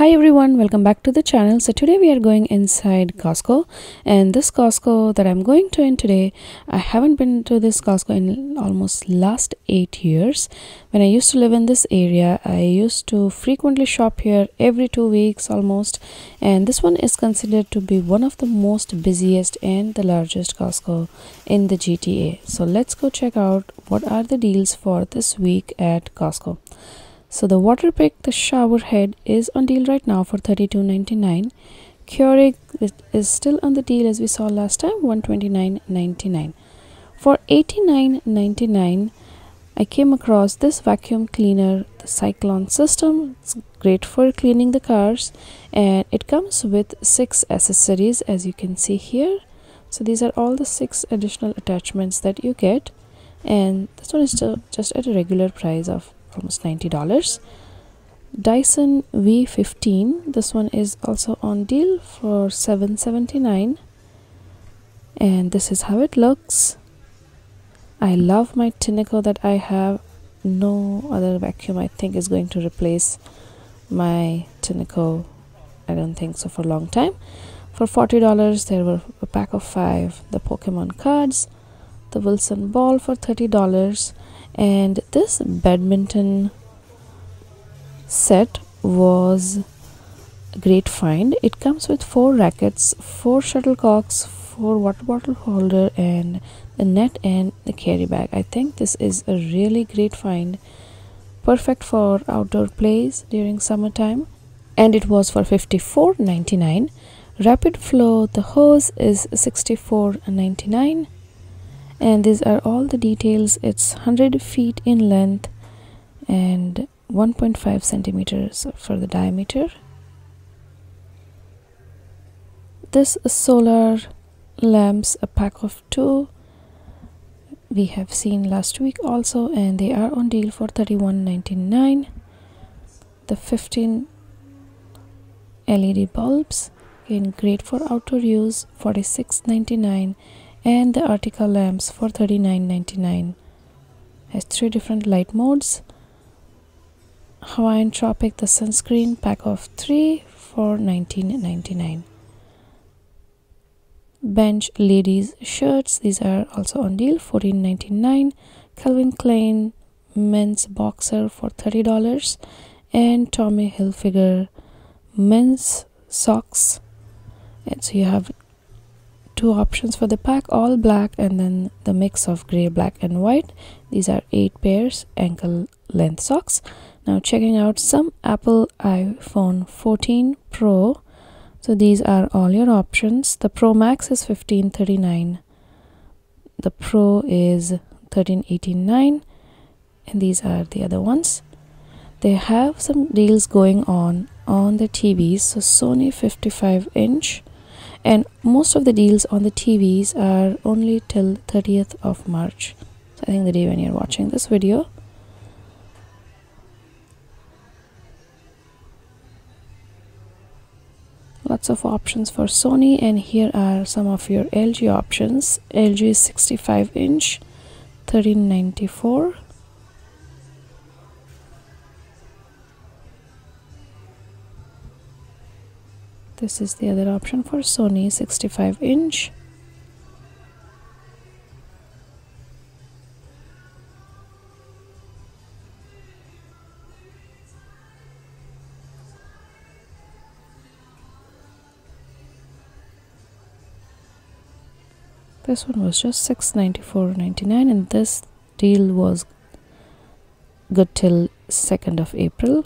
Hi everyone, welcome back to the channel. So today we are going inside Costco and this Costco that I'm going to in today, I haven't been to this Costco in almost last 8 years. When I used to live in this area, I used to frequently shop here every 2 weeks almost and this one is considered to be one of the most busiest and the largest Costco in the GTA. So let's go check out what are the deals for this week at Costco. So the Waterpik, the shower head is on deal right now for $32.99. Keurig is still on the deal as we saw last time, $129.99. For $89.99, I came across this vacuum cleaner, the Cyclone system. It's great for cleaning the cars and it comes with six accessories as you can see here. So these are all the six additional attachments that you get and this one is still just at a regular price of almost $90 Dyson V15 this one is also on deal for 7.79 and this is how it looks. I love my Tineco that I have. No other vacuum I think is going to replace my Tineco I don't think so for a long time. For $40 there were a pack of five the Pokemon cards the Wilson ball for $30 and this badminton set was a great find. It comes with four rackets four shuttlecocks four water bottle holder and the net and the carry bag. I think this is a really great find. Perfect for outdoor plays during summertime. And it was for 54.99 rapid flow the hose is 64.99 and these are all the details. It's 100 feet in length and 1.5 centimeters for the diameter. This solar lamps a pack of two. We have seen last week also and they are on deal for 31.99 the 15 led bulbs again great for outdoor use 46.99 and the Artika lamps for $39.99 has three different light modes. Hawaiian Tropic the sunscreen pack of three for $19.99 bench ladies shirts these are also on deal $14.99 Calvin Klein men's boxer for $30 and Tommy Hilfiger men's socks. And so you have two options for the pack all black and then the mix of gray black and white. These are eight pairs ankle length socks. Now checking out some apple iphone 14 pro. So these are all your options. The pro max is 1539 the pro is 1389 and these are the other ones. They have some deals going on on the tvs so sony 55 inch and most of the deals on the TVs are only till 30th of March. So I think the day when you're watching this video. Lots of options for Sony and here are some of your LG options. LG 65 inch 1394 this is the other option for Sony 65 inch. This one was just 694.99 and this deal was good till 2nd of April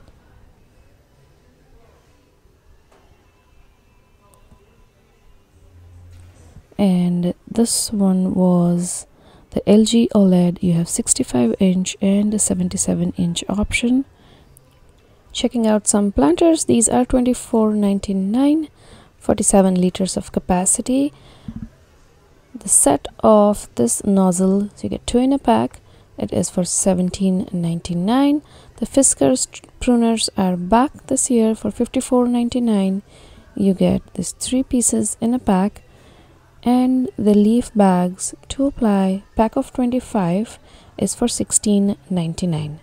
and this one was the LG OLED you have 65 inch and a 77 inch option. Checking out some planters. These are 24.99 47 liters of capacity. The set of this nozzle so you get two in a pack it is for 17.99 the Fiskars pruners are back this year for 54.99 you get these three pieces in a pack and the leaf bags to apply. Pack of 25 is for 16.99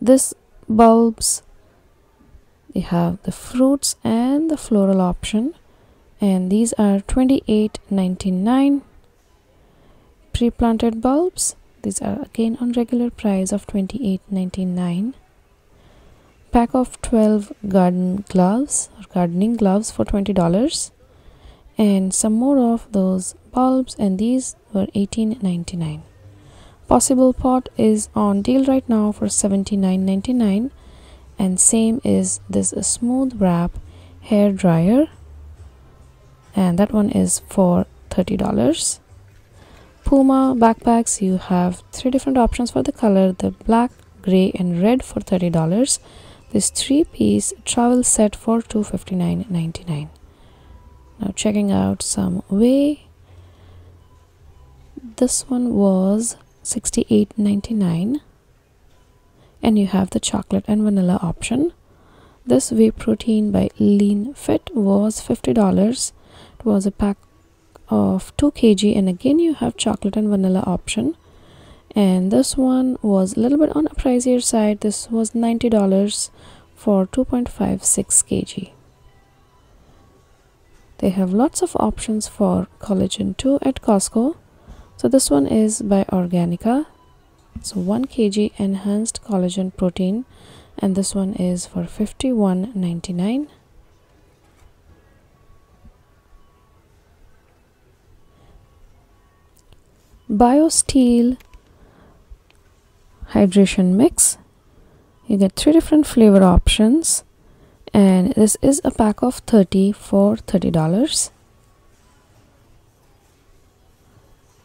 this bulbs they have the fruits and the floral option and these are 28.99 pre-planted bulbs these are again on regular price of 28.99 pack of 12 garden gloves or gardening gloves for $20 and some more of those bulbs and these were 18.99 possible pot is on deal right now for 79.99 and same is this smooth wrap hair dryer and that one is for $30 Puma backpacks you have three different options for the color the black gray and red for $30 this three piece travel set for $259.99 now checking out some whey. This one was $68.99 and you have the chocolate and vanilla option. This whey protein by lean fit was $50 it was a pack of 2 kg. And again you have chocolate and vanilla option and this one was a little bit on a pricier side. This was $90 for 2.56 kg. They have lots of options for collagen too at Costco. So this one is by Organika. So 1 kg enhanced collagen protein. And this one is for 51.99 BioSteel hydration mix. You get three different flavor options. And this is a pack of 30 for $30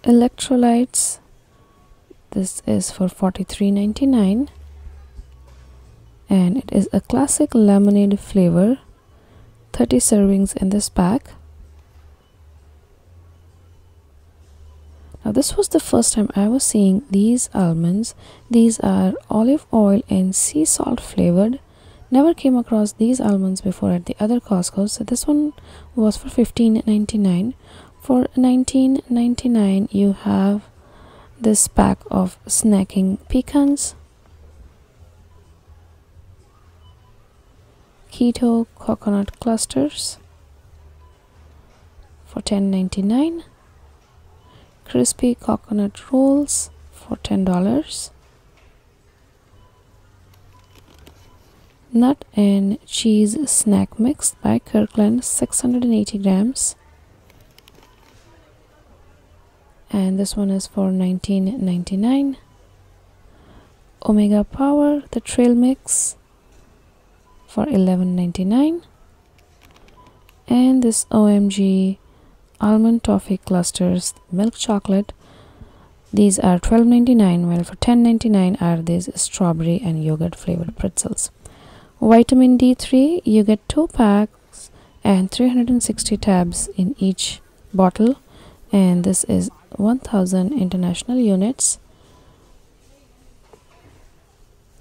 electrolytes. This is for 43.99 and it is a classic lemonade flavor. 30 servings in this pack now this was the first time i was seeing these almonds. These are olive oil and sea salt flavored. Never came across these almonds before at the other costco so this one was for 15.99 for 19.99 you have this pack of snacking pecans. Keto coconut clusters for 10.99 crispy coconut rolls for $10 nut and cheese snack mix by Kirkland 680 grams. And this one is for 19.99 omega power the trail mix for 11.99 and this omg almond toffee clusters milk chocolate. These are 12.99 while for 10.99 are these strawberry and yogurt flavored pretzels. Vitamin d3 you get two packs and 360 tabs in each bottle. And this is 1000 international units.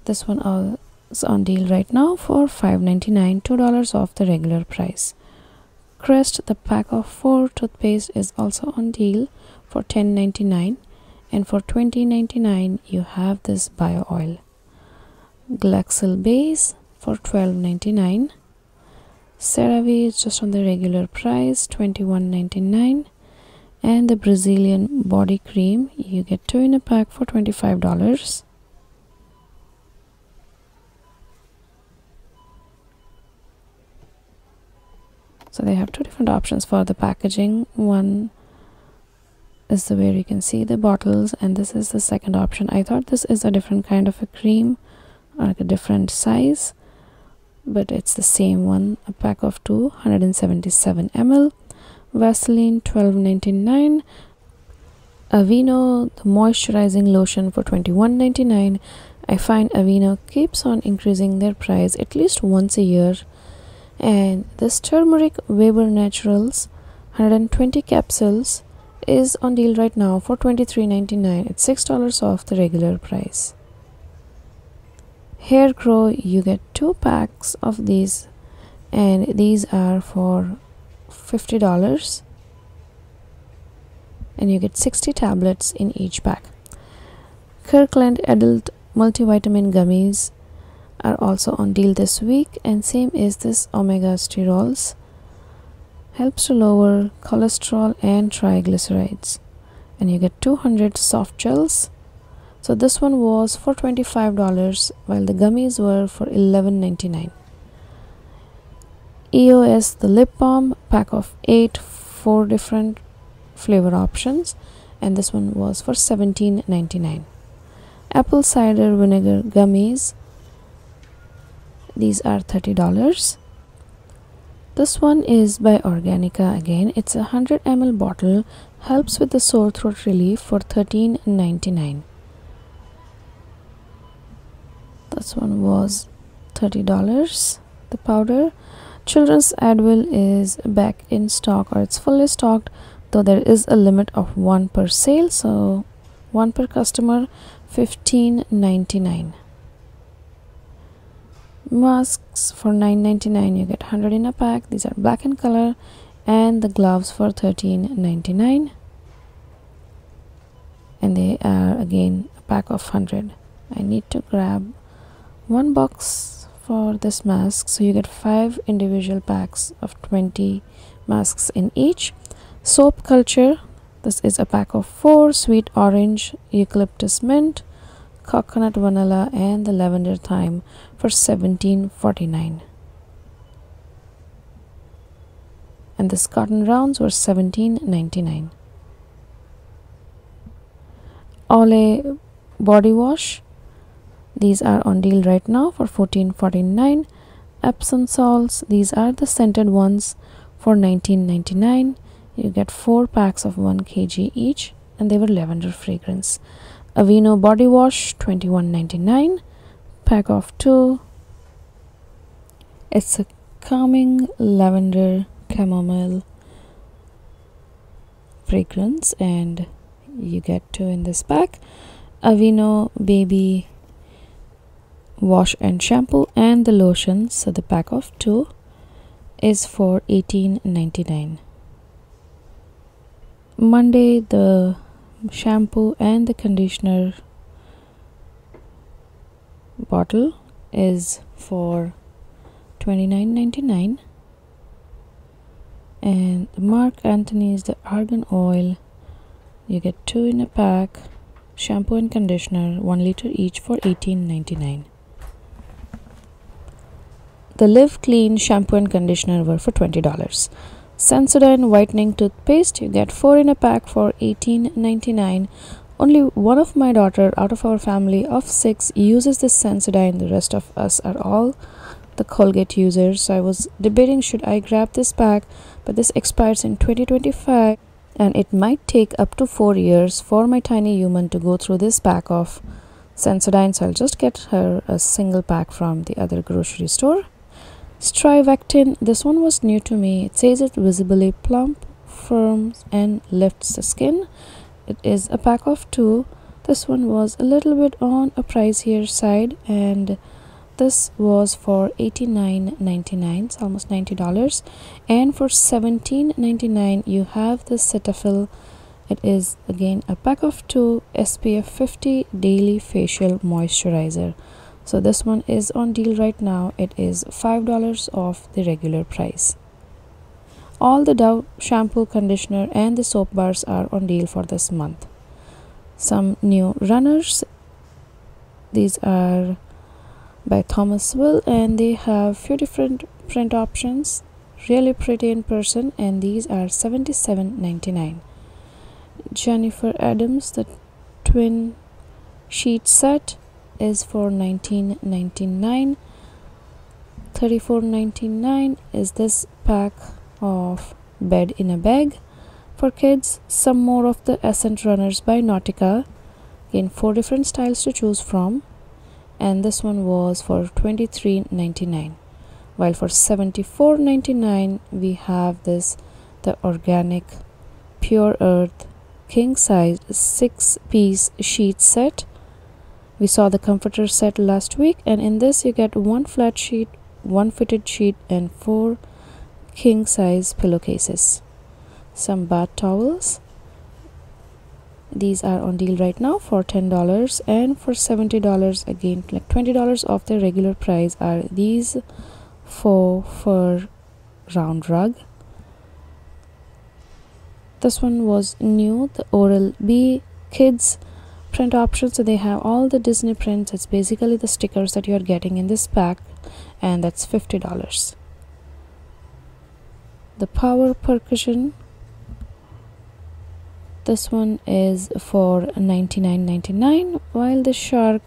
This one is on deal right now for 5.99 two dollars off the regular price Crest, the pack of 4 toothpaste is also on deal for 10.99 and for 20.99 you have this bio oil. Glaxal base for 12.99. CeraVe is just on the regular price 21.99 and the Brazilian body cream you get two in a pack for $25. So they have two different options for the packaging. One is the way you can see the bottles and this is the second option. I thought this is a different kind of a cream like a different size but it's the same one. A pack of two 177 ml. Vaseline 12.99 Aveeno the moisturizing lotion for 21.99 i find Aveeno keeps on increasing their price at least once a year and this turmeric Webber Naturals 120 capsules is on deal right now for $23.99 it's six dollars off the regular price. Hair grow you get two packs of these and these are for $50 and you get 60 tablets in each pack. Kirkland adult multivitamin gummies are also on deal this week and same is this omega sterols. Helps to lower cholesterol and triglycerides. And you get 200 soft gels. So this one was for $25 while the gummies were for $11.99 EOS the lip balm pack of 8 four different flavor options. And this one was for $17.99 apple cider vinegar gummies these are $30 this one is by Organika again. It's a 100 ml bottle. Helps with the sore throat relief for $13.99 this one was $30 the powder. Children's advil is back in stock or it's fully stocked though there is a limit of one per sale so one per customer 15.99 masks for 9.99 you get 100 in a pack. These are black in color and the gloves for 13.99 and they are again a pack of 100 i need to grab one box for this mask so you get five individual packs of 20 masks in each. Soap culture this is a pack of four sweet orange, eucalyptus mint, coconut vanilla and the lavender thyme for 17.49 and this cotton rounds were 17.99 Olay body wash. These are on deal right now for 14.49 Epsom salts. These are the scented ones for 19.99 you get four packs of 1 kg each and they were lavender fragrance Aveeno body wash 21.99 pack of 2 it's a calming lavender chamomile fragrance and you get two in this pack. Aveeno baby wash and shampoo and the lotion so the pack of two is for 18.99 Monday the shampoo and the conditioner bottle is for 29.99 and the Marc Anthony's the argan oil. You get two in a pack shampoo and conditioner 1 liter each for 18.99 the live clean shampoo and conditioner were for $20 Sensodyne whitening toothpaste you get 4 in a pack for 18.99 only one of my daughter out of our family of 6 uses this Sensodyne. The rest of us are all the Colgate users. So I was debating should I grab this pack but this expires in 2025 and it might take up to 4 years for my tiny human to go through this pack of Sensodyne. So I'll just get her a single pack from the other grocery store Strivectin, this one was new to me. It says it visibly plump, firms and lifts the skin. It is a pack of two. This one was a little bit on a pricier side and this was for 89.99 it's almost 90 dollars and for 17.99 you have the cetaphil it is again a pack of two spf 50 daily facial moisturizer so this one is on deal right now. It is five dollars off the regular price. All the dove shampoo conditioner and the soap bars are on deal for this month. Some new runners. These are by thomasville and they have few different print options. Really pretty in person and these are 77.99 jennifer adams the twin sheet set is for 19.99 34.99 is this pack of bed in a bag for kids. Some more of the Ascent runners by nautica. In four different styles to choose from. And this one was for 23.99 while for 74.99 we have this the organic pure earth king size six piece sheet set we saw the comforter set last week and in this you get one flat sheet, one fitted sheet and four king size pillowcases. Some bath towels. these are on deal right now for $10 and for $70 again like $20 off the regular price are these four fur round rug this one was new the oral b kids print option. So they have all the disney prints. It's basically the stickers that you're getting in this pack and that's $50 the power percussion this one is for 99.99 while the shark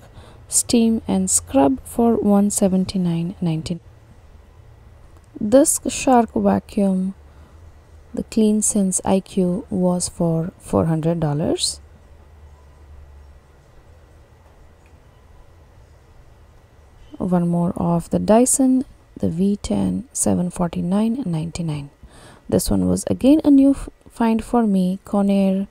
steam and scrub for 179.99 this shark vacuum the clean sense iq was for 400 one more of the dyson the v10 749.99 this one was again a new find for me Conair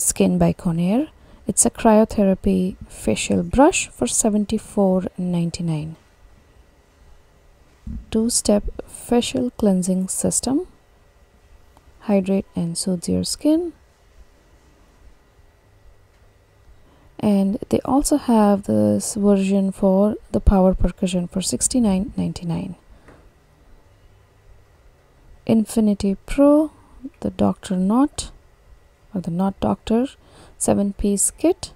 Skin by Conair. It's a cryotherapy facial brush for $74.99. Two-step facial cleansing system. Hydrate and soothes your skin. And they also have this version for the power percussion for $69.99. Infinity Pro the Dr. Knot or the Knot Doctor 7 piece kit.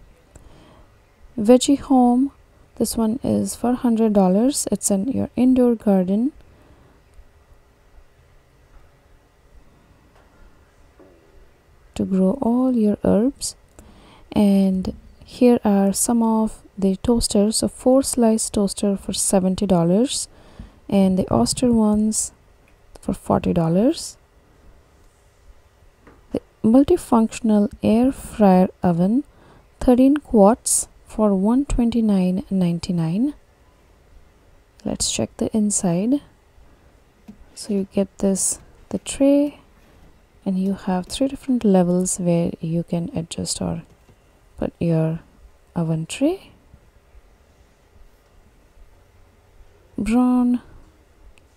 Veggie Home this one is for $100 it's in your indoor garden to grow all your herbs and here are some of the toasters. A four slice toaster for $70 and the Oster ones for $40 The multifunctional air fryer oven 13 quarts for 129.99 let's check the inside. So you get this the tray and you have three different levels where you can adjust or put your oven tray. Braun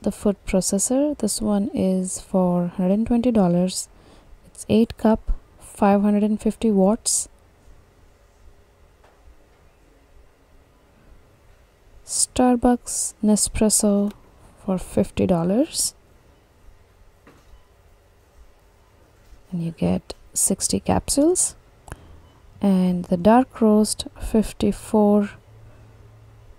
the food processor. This one is for $120 it's 8 cup 550 watts. Starbucks Nespresso for $50 and you get 60 capsules and the dark roast 54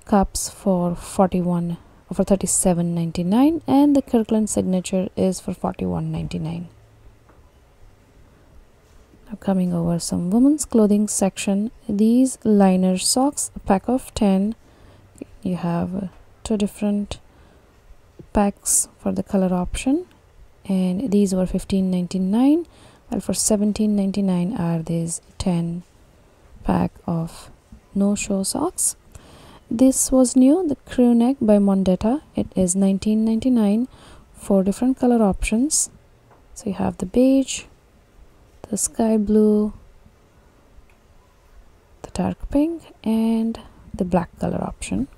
cups for 41 for 37.99 and the Kirkland signature is for 41.99 now coming over some women's clothing section. These liner socks a pack of 10 you have two different packs for the color option. And these were 15.99 while for 17.99 are these 10 pack of no show socks. This was new the crew neck by mondetta. It is 19.99 four different color options. So you have the beige the sky blue the dark pink and the black color option.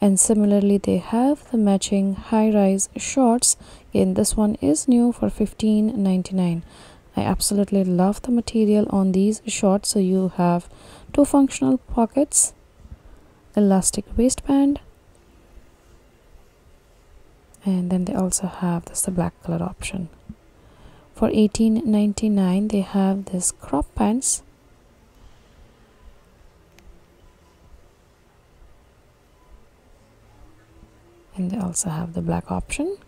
And similarly they have the matching high-rise shorts again this one is new for 15.99 I absolutely love the material on these shorts so you have two functional pockets elastic waistband and then they also have this the black color option. For 18.99 they have this crop pants. And they also have the black option.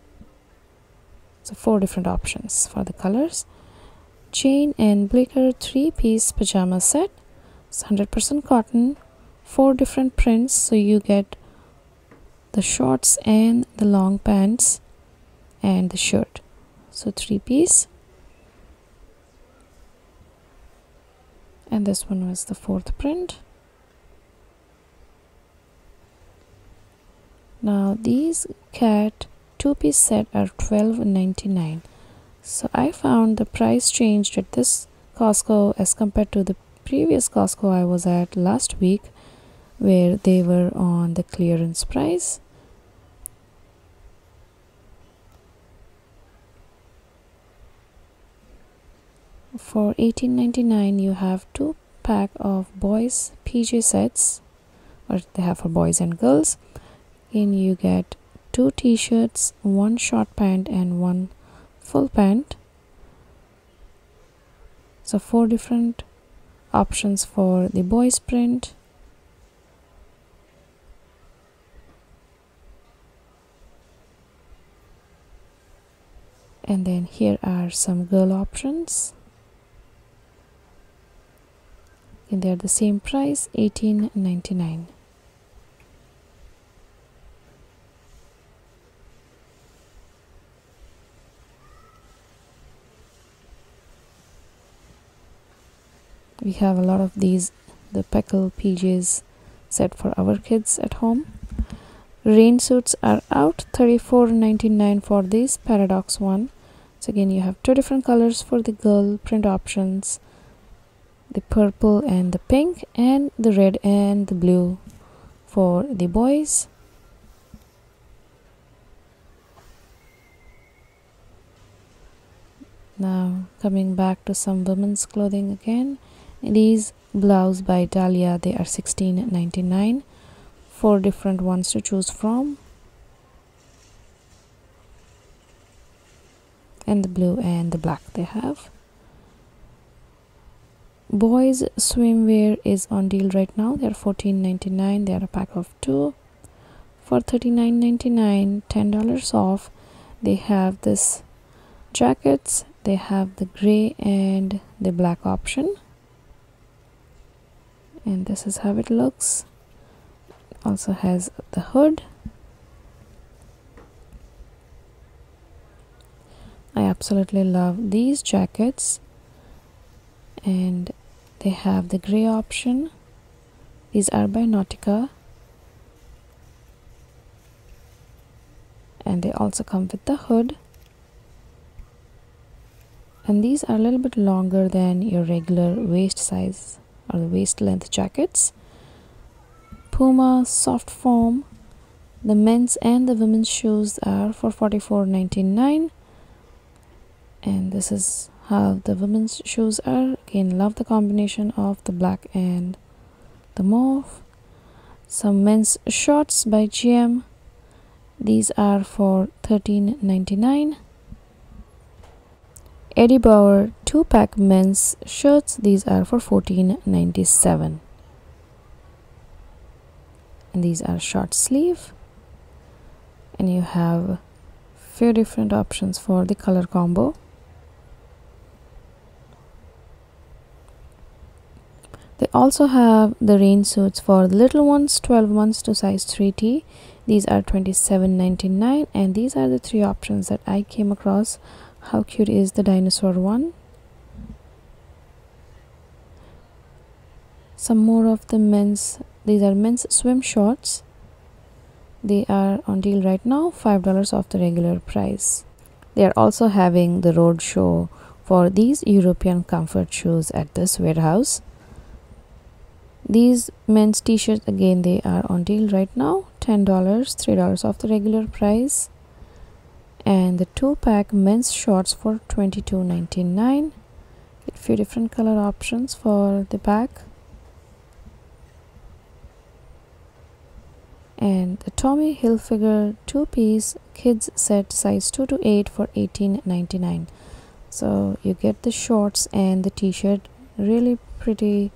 So four different options for the colors Jane and Bleecker three-piece pajama set. It's 100% cotton four different prints so you get the shorts and the long pants and the shirt. So three piece and this one was the fourth print. Now these cat two-piece set are 12.99 so I found the price changed at this Costco as compared to the previous Costco I was at last week where they were on the clearance price. For 18.99 you have two pack of boys pj sets or they have for boys and girls. And you get two t-shirts one short pant and one full pant. So four different options for the boys print. And then here are some girl options. And they're the same price 18.99 we have a lot of these the Pekkle PJs set for our kids at home. Rain suits are out 34.99 for this paradox one. So again you have two different colors for the girl print options the purple and the pink and the red and the blue for the boys. Now coming back to some women's clothing again these blouse by Dahlia. They are 16.99 four different ones to choose from. And the blue and the black they have. Boys swimwear is on deal right now. They're 14.99 they're a pack of two. For 39.99 ten dollars off. They have this jackets. They have the gray and the black option and this is how it looks. Also has the hood. I absolutely love these jackets. And they have the gray option. These are by Nautica. And they also come with the hood. And these are a little bit longer than your regular waist size or the waist length jackets Puma soft foam the men's and the women's shoes are for 44.99 and this is how the women's shoes are. Again love the combination of the black and the mauve. Some men's shorts by GM these are for 13.99 Eddie Bauer 2-pack men's shirts these are for 14.97 and these are short sleeve and you have few different options for the color combo They also have the rain suits for the little ones, 12 months to size 3T. These are 27.99 and these are the three options that I came across. How cute is the dinosaur one? Some more of the men's, these are men's swim shorts. They are on deal right now, $5 off the regular price. They are also having the road show for these European comfort shoes at this warehouse these men's t-shirts again they are on deal right now $10 $3 off the regular price and the two pack men's shorts for $22.99 a few different color options for the back and the Tommy Hilfiger two-piece kids set size 2 to 8 for $18.99 so you get the shorts and the t-shirt really pretty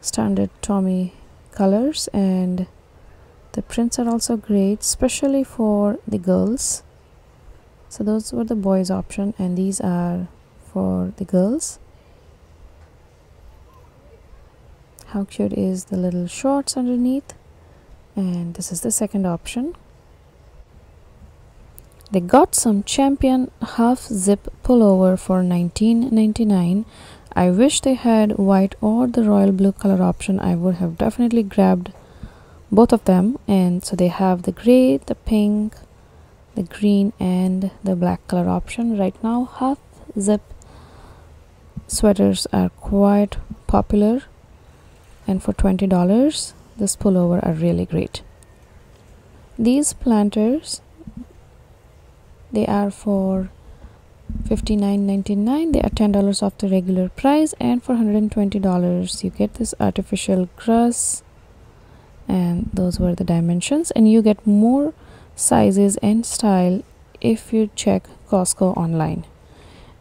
standard Tommy colors. And the prints are also great especially for the girls. So those were the boys option and these are for the girls. How cute is the little shorts underneath and this is the second option. They got some champion half zip pullover for 19.99 I wish they had white or the royal blue color option. I would have definitely grabbed both of them. And so they have the gray the pink the green and the black color option. Right now half zip sweaters are quite popular. And for $20 this pullover are really great. These planters they are for $59.99 they are $10 off the regular price and for $120 you get this artificial grass and those were the dimensions. And you get more sizes and style if you check Costco online.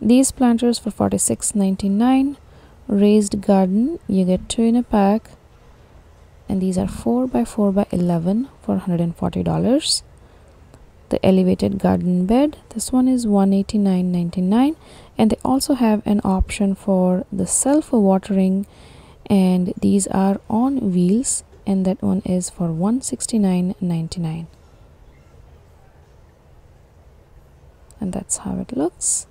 These planters for $46.99 raised garden you get two in a pack and these are 4 by 4 by 11 for $140 the elevated garden bed this one is 189.99 and they also have an option for the self watering and these are on wheels and that one is for 169.99 and that's how it looks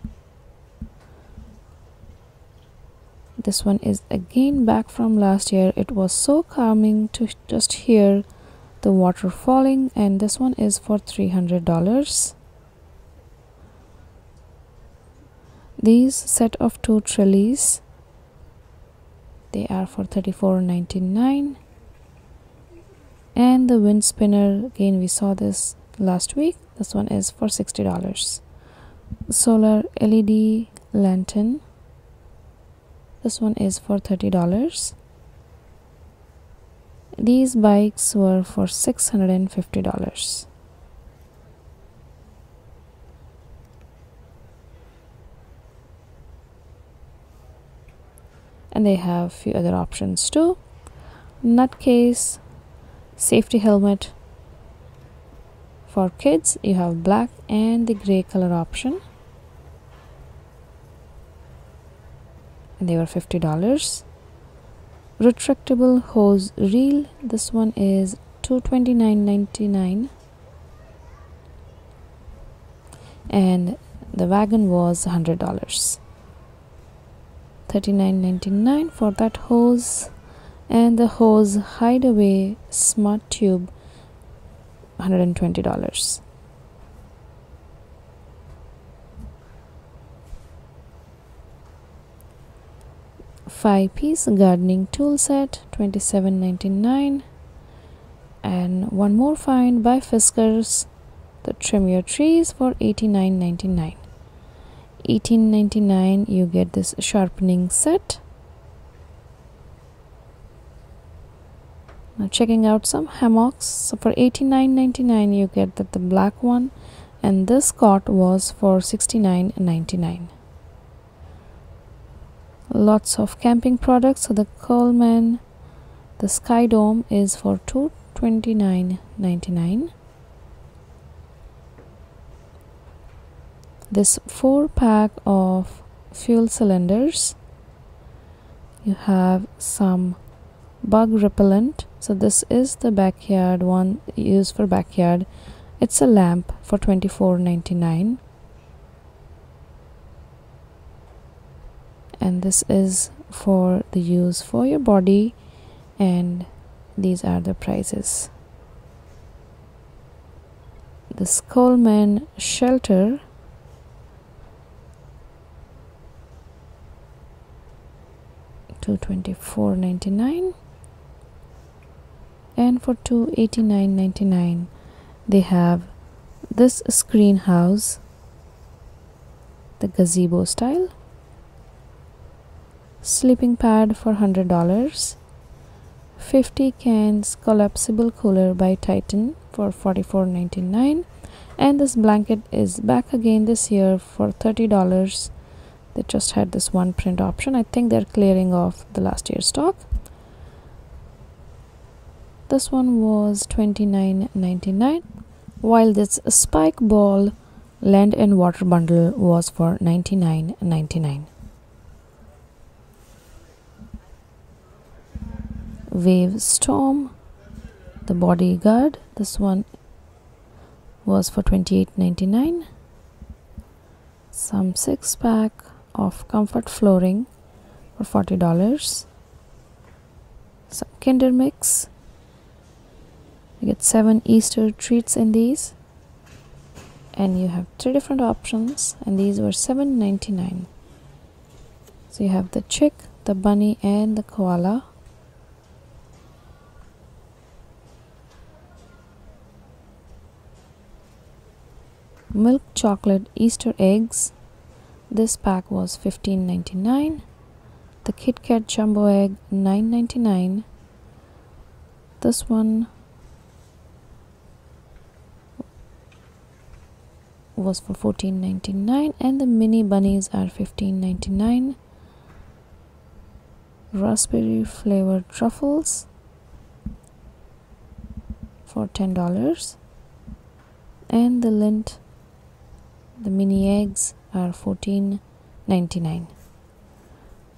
this one is again back from last year. It was so calming to just hear the water falling and this one is for $300 these set of two trellis they are for $34.99 and the wind spinner again we saw this last week. This one is for $60 solar LED lantern this one is for $30 these bikes were for $650 and they have few other options too. Nutcase safety helmet. For kids you have black and the gray color option they were $50 retractable hose reel. This one is 229.99 and the wagon was $100 $39.99 for that hose. And the hose hideaway smart tube $120 5 piece gardening tool set 27.99 and one more find by Fiskars the trim your trees for 89.99 18.99 you get this sharpening set. Now checking out some hammocks. So for 89.99 you get that the black one and this cot was for 69.99 lots of camping products. So the coleman the sky dome is for 229.99 this four pack of fuel cylinders. You have some bug repellent. So this is the backyard one used for backyard. It's a lamp for 24.99 and this is for the use for your body and these are the prices. The Coleman shelter two twenty four ninety nine and for two eighty nine ninety nine they have this screen house the gazebo style sleeping pad for $100 50 cans collapsible cooler by Titan for $44.99 and this blanket is back again this year for $30 they just had this one print option. I think they're clearing off the last year's stock. This one was $29.99 while this spike ball land and water bundle was for $99.99 wave storm. The bodyguard this one was for 28.99 some six pack of comfort flooring for $40 some kinder mix. You get seven easter treats in these. And you have three different options and these were 7.99 so you have the chick the bunny and the koala milk chocolate Easter eggs. This pack was 15.99 the Kit Kat jumbo egg 9.99 this one was for 14.99 and the mini bunnies are 15.99 raspberry flavored truffles for $10 and the Lindt the mini eggs are 14.99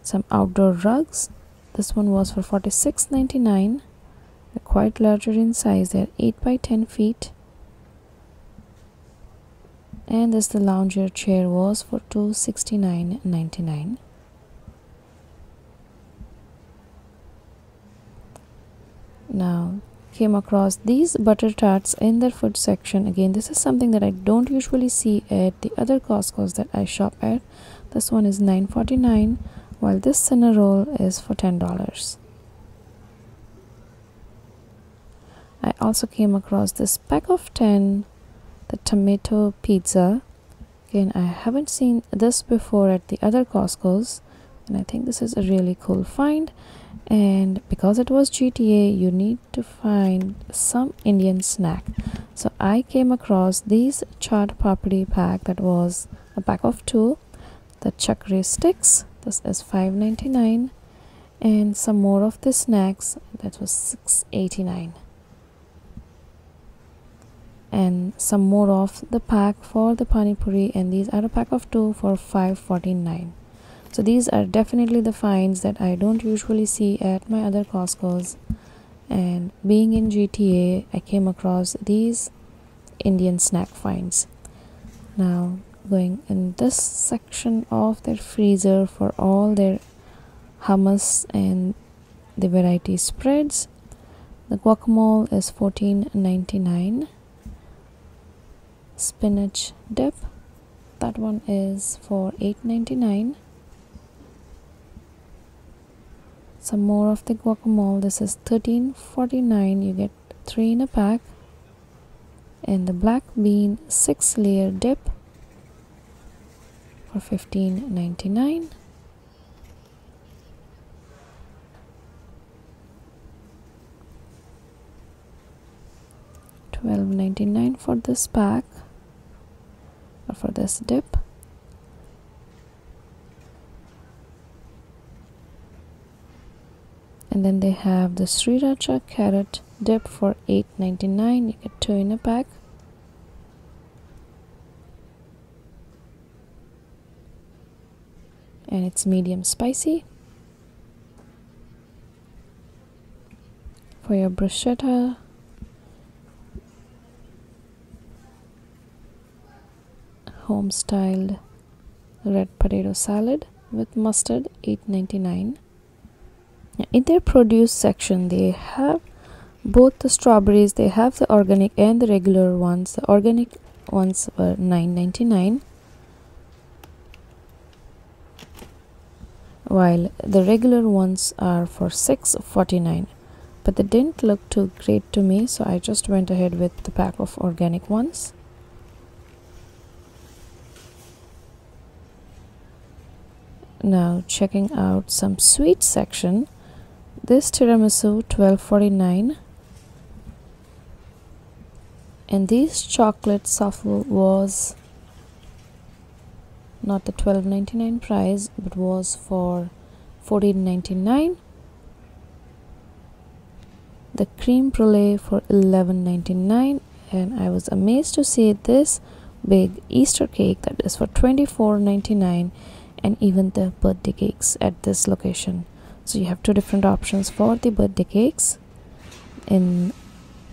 some outdoor rugs. This one was for 46.99 they're quite larger in size. They're 8 by 10 feet. And this the lounger chair was for 269.99 now came across these butter tarts in their food section. Again this is something that i don't usually see at the other costco's that i shop at. This one is 9.49 while this cinnarol is for ten dollars. I also came across this pack of 10 the tomato pizza. Again i haven't seen this before at the other costco's and i think this is a really cool find and because it was gta you need to find some indian snack. So i came across these chaat papdi pack that was a pack of two the chakri sticks this is 5.99 and some more of the snacks that was 6.89 and some more of the pack for the pani puri and these are a pack of two for 5.49 so these are definitely the finds that i don't usually see at my other costco's. And being in gta i came across these indian snack finds. Now going in this section of their freezer for all their hummus and the variety spreads the guacamole is 14.99 spinach dip that one is for 8.99 some more of the guacamole. This is 13.49 you get three in a pack. And the black bean six layer dip for 15.99 Twelve ninety nine for this pack or for this dip and then they have the sriracha carrot dip for 8.99 you get two in a pack. And it's medium spicy. For your bruschetta. Home styled red potato salad with mustard 8.99 in their produce section they have both the strawberries they have the organic and the regular ones. The organic ones were 9.99 while the regular ones are for 6.49 but they didn't look too great to me so i just went ahead with the pack of organic ones. Now checking out some sweet section this tiramisu 12.49 and this chocolate souffle was not the 12.99 price but was for 14.99 the cream brulee for 11.99 and I was amazed to see this big Easter cake that is for 24.99 and even the birthday cakes at this location so you have two different options for the birthday cakes in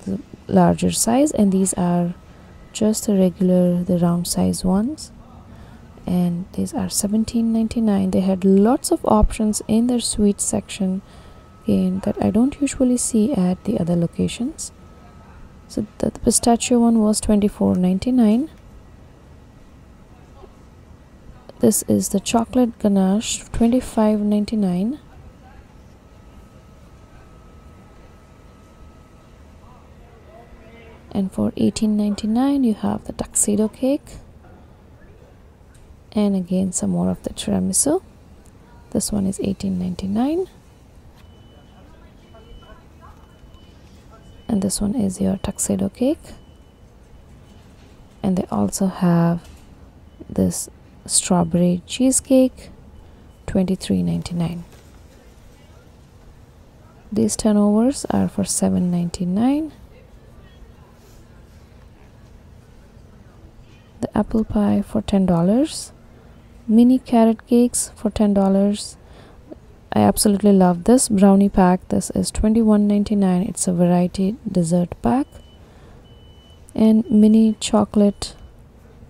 the larger size and these are just the regular the round size ones. And these are 17.99 they had lots of options in their sweet section again that I don't usually see at the other locations. So the, the pistachio one was 24.99 this is the chocolate ganache 25.99 and for 18.99 you have the tuxedo cake. And again some more of the tiramisu. This one is 18.99 and this one is your tuxedo cake. And they also have this strawberry cheesecake 23.99 these turnovers are for 7.99 the apple pie for $10 mini carrot cakes for $10 I absolutely love this brownie pack. This is $21.99 it's a variety dessert pack. And mini chocolate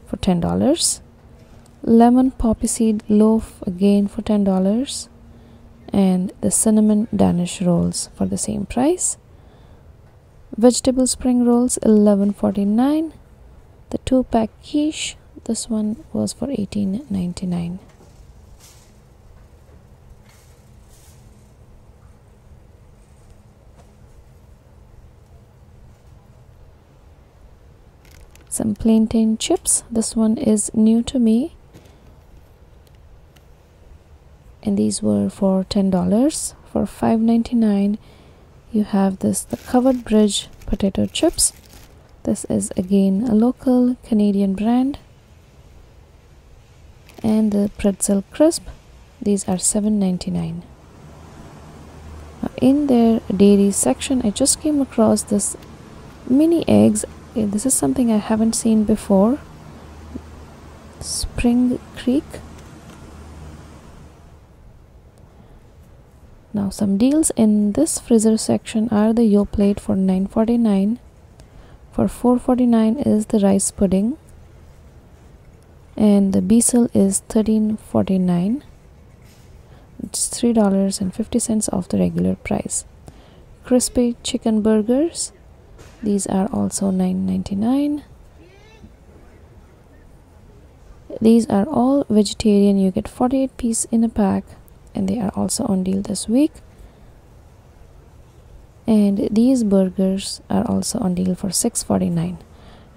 for $10 lemon poppy seed loaf again for $10 and the cinnamon danish rolls for the same price. Vegetable spring rolls 11.49 the two pack quiche this one was for 18.99 some plantain chips this one is new to me. And these were for $10 for $5.99 you have this the covered bridge potato chips this is again a local Canadian brand. And the pretzel crisp these are $7.99 in their dairy section I just came across this mini eggs. Eh, this is something I haven't seen before. Spring Creek. Now some deals in this freezer section are the Yoplait for 9.49 for 4.49 is the rice pudding. And the Bissell is 13.49 it's three dollars and fifty cents off the regular price. Crispy chicken burgers. These are also 9.99 these are all vegetarian. You get 48 piece in a pack. And they are also on deal this week and these burgers are also on deal for 6.49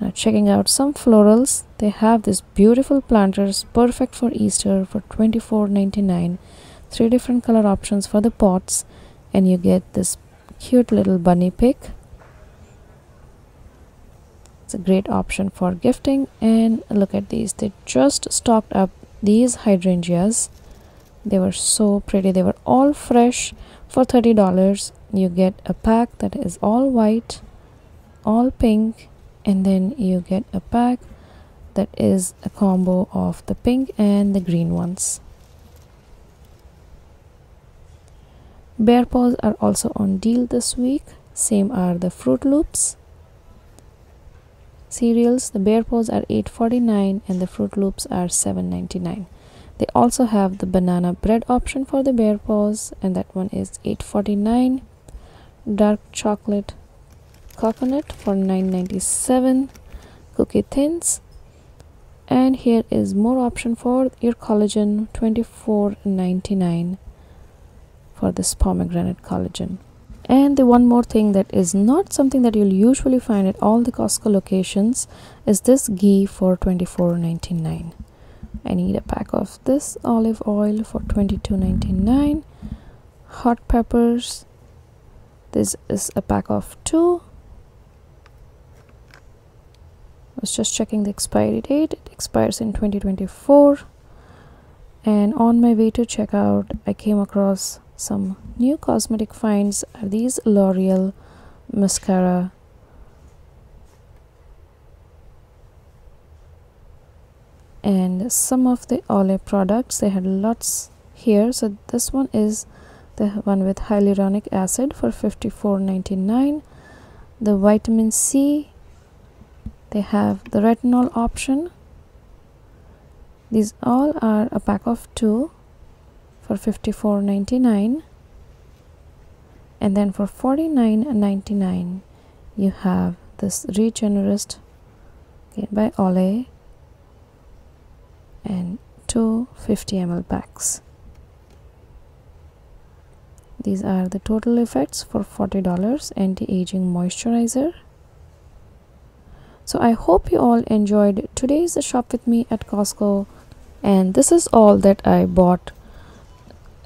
now checking out some florals they have this beautiful planters perfect for easter for 24.99 three different color options for the pots and you get this cute little bunny pick it's a great option for gifting and look at these. They just stocked up these hydrangeas. They were so pretty. They were all fresh for $30 you get a pack that is all white all pink and then you get a pack that is a combo of the pink and the green ones. Bear paws are also on deal this week. Same are the Froot Loops. Cereals the bear paws are 8.49 and the Froot Loops are 7.99 they also have the banana bread option for the bear paws and that one is 8.49 dark chocolate coconut for 9.97 cookie thins and here is more option for your collagen 24.99 for this pomegranate collagen. And the one more thing that is not something that you'll usually find at all the Costco locations is this ghee for 24.99 I need a pack of this olive oil for 22.99 hot peppers this is a pack of two. I was just checking the expiry date. It expires in 2024 and on my way to check out I came across some new cosmetic finds. Are these L'Oreal mascara? And some of the Olay products they had lots here. So this one is the one with hyaluronic acid for 54.99 the vitamin C they have the retinol option. These all are a pack of two for 54.99 and then for 49.99 you have this regenerist by Olay and two 50 ml packs these are the total effects for $40 anti-aging moisturizer. So i hope you all enjoyed today's shop with me at costco and this is all that I bought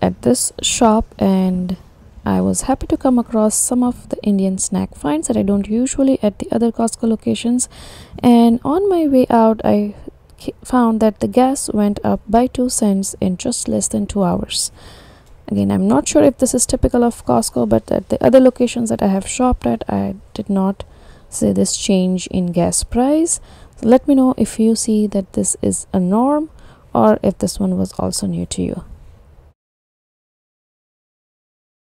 at this shop and I was happy to come across some of the Indian snack finds that I don't usually at the other Costco locations. And on my way out I found that the gas went up by 2 cents in just less than 2 hours again i'm not sure if this is typical of costco but at the other locations that i have shopped at i did not see this change in gas price. So let me know if you see that this is a norm or if this one was also new to you